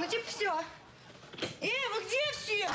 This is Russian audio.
Ну, типа, все. Эй, вы где все?